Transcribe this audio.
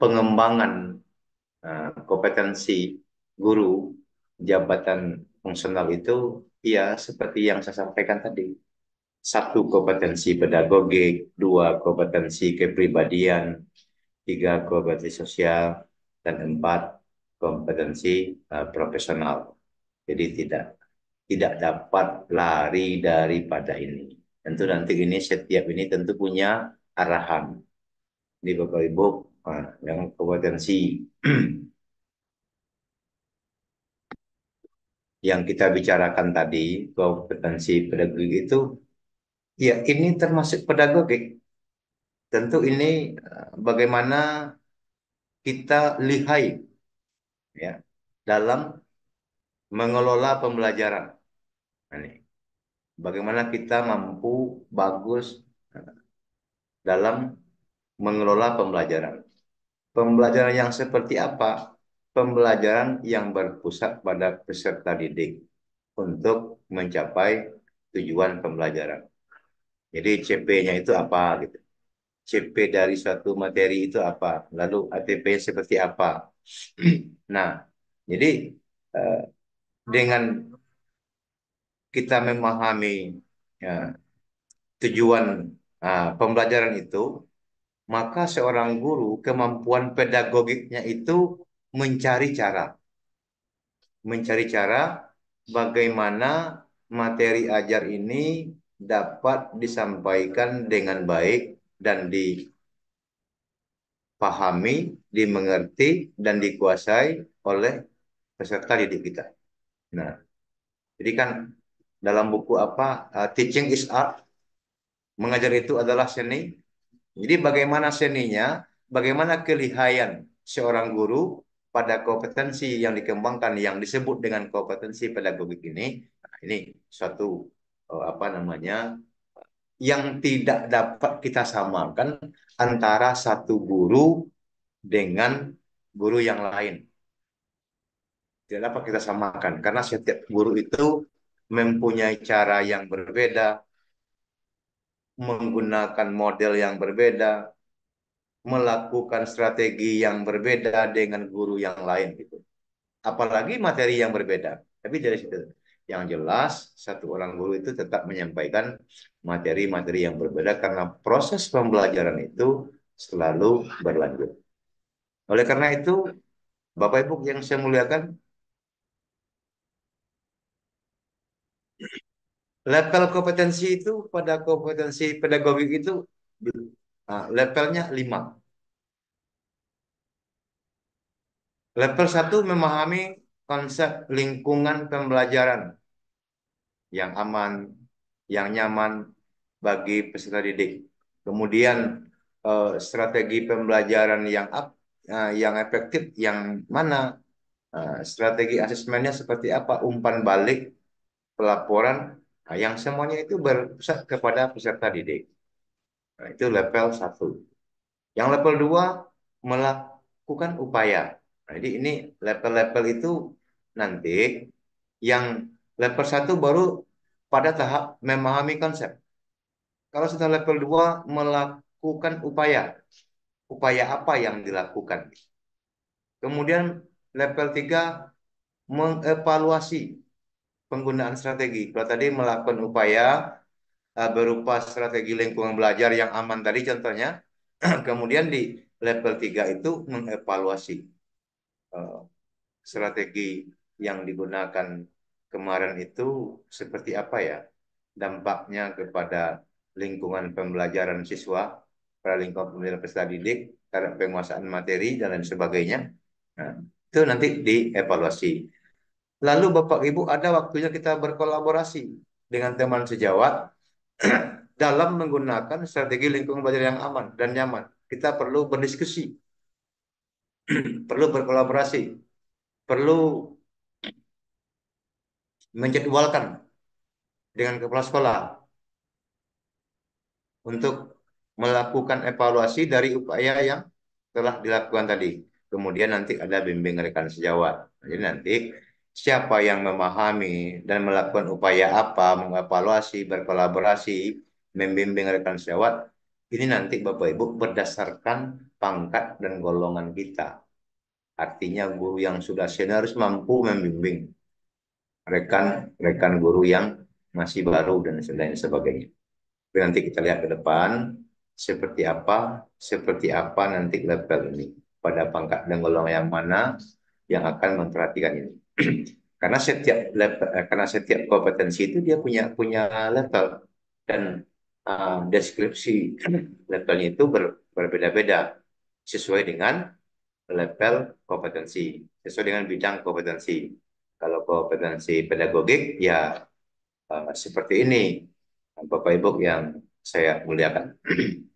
pengembangan uh, kompetensi guru jabatan fungsional itu ya seperti yang saya sampaikan tadi. Satu kompetensi pedagogik, dua kompetensi kepribadian, tiga kompetensi sosial, dan empat kompetensi uh, profesional. Jadi tidak tidak dapat lari daripada ini. Tentu nanti ini setiap ini tentu punya arahan. Di Bapak Ibu uh, yang kompetensi yang kita bicarakan tadi, kompetensi pedagogik itu, ya ini termasuk pedagogik. Tentu ini eh, bagaimana kita lihai ya dalam mengelola pembelajaran. Nah, ini. Bagaimana kita mampu bagus eh, dalam mengelola pembelajaran. Pembelajaran yang seperti apa? Pembelajaran yang berpusat pada peserta didik untuk mencapai tujuan pembelajaran. Jadi CP-nya itu apa gitu. CP dari suatu materi itu apa, lalu ATP seperti apa. nah, jadi eh, dengan kita memahami ya, tujuan uh, pembelajaran itu, maka seorang guru kemampuan pedagogiknya itu mencari cara, mencari cara bagaimana materi ajar ini dapat disampaikan dengan baik dan dipahami, dimengerti, dan dikuasai oleh peserta didik kita. Nah, jadi kan dalam buku apa uh, Teaching is Art, mengajar itu adalah seni. Jadi bagaimana seninya, bagaimana kelihayan seorang guru pada kompetensi yang dikembangkan yang disebut dengan kompetensi pedagogik ini, nah, ini suatu uh, apa namanya yang tidak dapat kita samakan antara satu guru dengan guru yang lain. Tidak dapat kita samakan karena setiap guru itu mempunyai cara yang berbeda, menggunakan model yang berbeda, melakukan strategi yang berbeda dengan guru yang lain gitu. Apalagi materi yang berbeda. Tapi dari situ yang jelas satu orang guru itu tetap menyampaikan materi-materi yang berbeda karena proses pembelajaran itu selalu berlanjut. Oleh karena itu, Bapak Ibu yang saya muliakan, level kompetensi itu pada kompetensi pedagogik itu nah, levelnya 5. Level 1 memahami konsep lingkungan pembelajaran yang aman, yang nyaman bagi peserta didik. Kemudian eh, strategi pembelajaran yang up, eh, yang efektif yang mana? Eh, strategi asesmennya seperti apa? Umpan balik, pelaporan, Nah, yang semuanya itu berpusat kepada peserta didik. Nah, itu level 1. Yang level 2 melakukan upaya. Nah, jadi ini level-level itu nanti yang level 1 baru pada tahap memahami konsep. Kalau sudah level 2 melakukan upaya. Upaya apa yang dilakukan? Kemudian level 3 mengevaluasi penggunaan strategi. Kalau tadi melakukan upaya uh, berupa strategi lingkungan belajar yang aman tadi contohnya, kemudian di level 3 itu mengevaluasi uh, strategi yang digunakan kemarin itu seperti apa ya dampaknya kepada lingkungan pembelajaran siswa, pada lingkungan pembelajaran peserta didik, terhadap penguasaan materi dan lain sebagainya. Nah, itu nanti dievaluasi. Lalu Bapak Ibu ada waktunya kita berkolaborasi dengan teman sejawat dalam menggunakan strategi lingkungan belajar yang aman dan nyaman. Kita perlu berdiskusi, perlu berkolaborasi, perlu menjadwalkan dengan kepala sekolah untuk melakukan evaluasi dari upaya yang telah dilakukan tadi. Kemudian nanti ada bimbing rekan sejawat. Jadi nanti siapa yang memahami dan melakukan upaya apa, mengevaluasi, berkolaborasi, membimbing rekan sejawat, ini nanti Bapak Ibu berdasarkan pangkat dan golongan kita. Artinya guru yang sudah senior harus mampu membimbing rekan-rekan guru yang masih baru dan lain sebagainya. Tapi nanti kita lihat ke depan seperti apa, seperti apa nanti level ini pada pangkat dan golongan yang mana yang akan memperhatikan ini. karena setiap level, eh, karena setiap kompetensi itu dia punya punya level dan uh, deskripsi levelnya itu ber, berbeda-beda sesuai dengan level kompetensi, sesuai dengan bidang kompetensi. Kalau kompetensi pedagogik ya uh, seperti ini, Bapak Ibu yang saya muliakan.